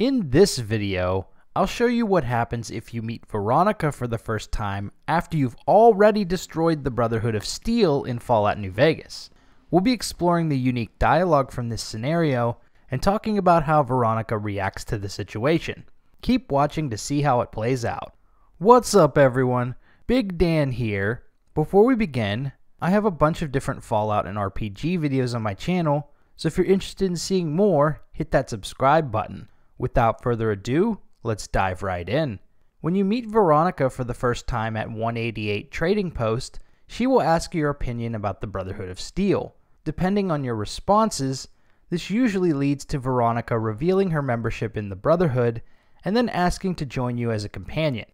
In this video, I'll show you what happens if you meet Veronica for the first time after you've already destroyed the Brotherhood of Steel in Fallout New Vegas. We'll be exploring the unique dialogue from this scenario and talking about how Veronica reacts to the situation. Keep watching to see how it plays out. What's up everyone? Big Dan here. Before we begin, I have a bunch of different Fallout and RPG videos on my channel, so if you're interested in seeing more, hit that subscribe button. Without further ado, let's dive right in. When you meet Veronica for the first time at 188 Trading Post, she will ask your opinion about the Brotherhood of Steel. Depending on your responses, this usually leads to Veronica revealing her membership in the Brotherhood and then asking to join you as a companion.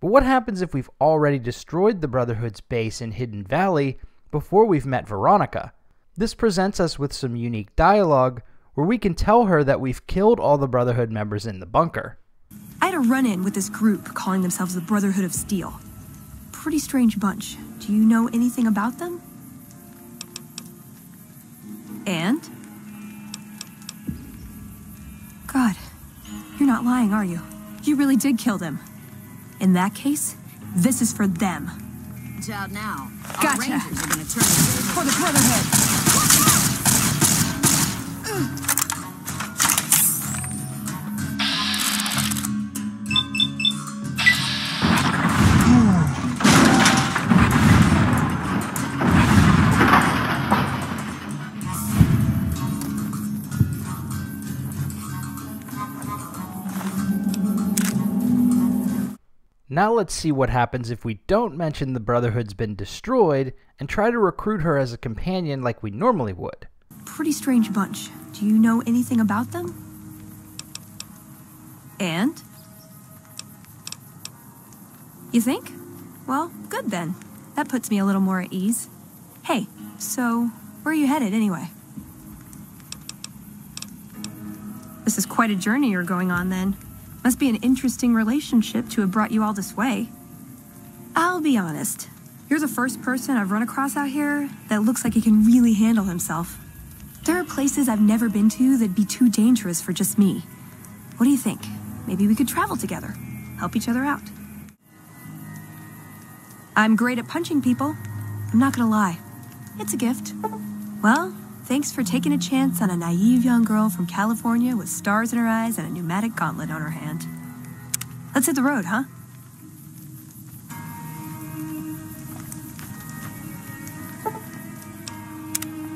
But what happens if we've already destroyed the Brotherhood's base in Hidden Valley before we've met Veronica? This presents us with some unique dialogue where we can tell her that we've killed all the Brotherhood members in the bunker. I had a run in with this group calling themselves the Brotherhood of Steel. Pretty strange bunch. Do you know anything about them? And? God, you're not lying, are you? You really did kill them. In that case, this is for them. Watch out now. Gotcha. Our rangers are gonna turn For the Brotherhood! Now let's see what happens if we don't mention the Brotherhood's been destroyed and try to recruit her as a companion like we normally would. Pretty strange bunch. Do you know anything about them? And? You think? Well, good then. That puts me a little more at ease. Hey, so where are you headed anyway? This is quite a journey you're going on then. Must be an interesting relationship to have brought you all this way. I'll be honest. You're the first person I've run across out here that looks like he can really handle himself. There are places I've never been to that'd be too dangerous for just me. What do you think? Maybe we could travel together, help each other out. I'm great at punching people. I'm not gonna lie. It's a gift. Well, thanks for taking a chance on a naive young girl from California with stars in her eyes and a pneumatic gauntlet on her hand. Let's hit the road, huh?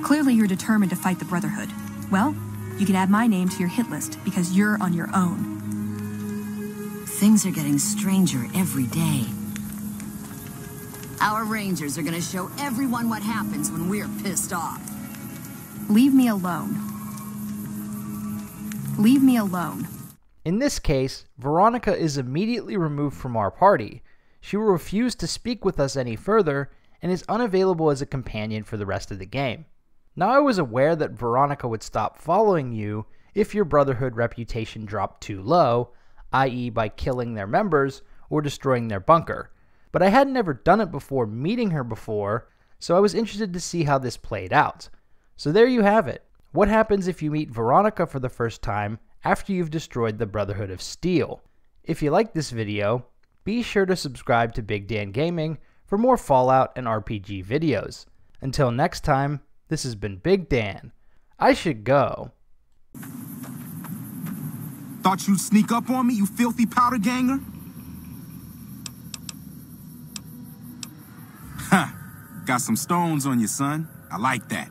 Clearly, you're determined to fight the Brotherhood. Well, you can add my name to your hit list because you're on your own. Things are getting stranger every day. Our rangers are gonna show everyone what happens when we're pissed off. Leave me alone. Leave me alone. In this case, Veronica is immediately removed from our party. She will refuse to speak with us any further and is unavailable as a companion for the rest of the game. Now I was aware that Veronica would stop following you if your Brotherhood reputation dropped too low, i.e. by killing their members or destroying their bunker, but I had never done it before meeting her before, so I was interested to see how this played out. So there you have it. What happens if you meet Veronica for the first time after you've destroyed the Brotherhood of Steel? If you like this video, be sure to subscribe to Big Dan Gaming for more Fallout and RPG videos. Until next time, this has been Big Dan. I should go. Thought you'd sneak up on me, you filthy powder ganger? Huh. Got some stones on you, son. I like that.